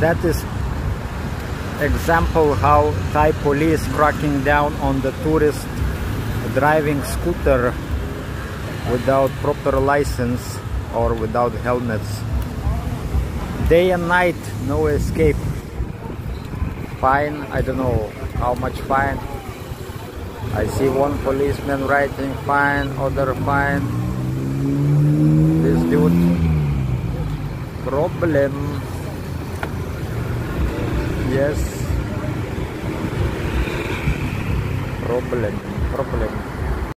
that is example how Thai police cracking down on the tourist driving scooter without proper license or without helmets. Day and night no escape. Fine I don't know how much fine. I see one policeman writing fine other fine. This dude problem yes. Problem. Problem